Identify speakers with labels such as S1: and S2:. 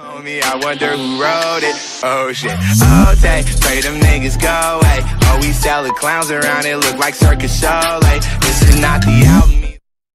S1: Homie, I wonder who wrote it. Oh shit. Oh, take, pray them niggas go away. Oh, we sell the clowns around it, look like circus show. Like,